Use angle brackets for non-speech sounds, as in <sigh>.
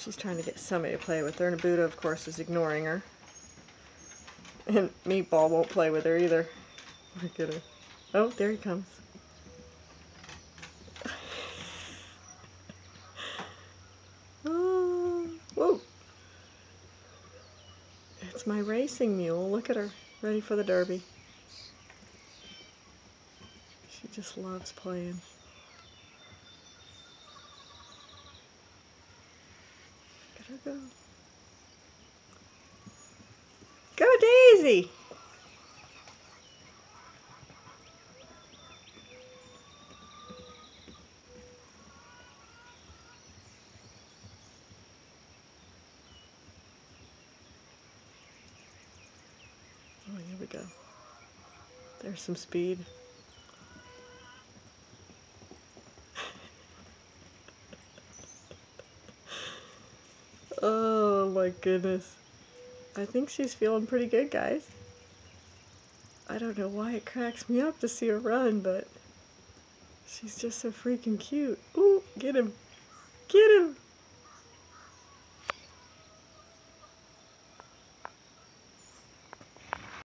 she's trying to get somebody to play with her, and Buddha, of course, is ignoring her. And Meatball won't play with her either. Look at her. Oh, there he comes. oh, <laughs> whoa. It's my racing mule. Look at her, ready for the derby. She just loves playing. Go. Go Daisy! Oh, here we go. There's some speed. Oh my goodness. I think she's feeling pretty good, guys. I don't know why it cracks me up to see her run, but she's just so freaking cute. Ooh, get him.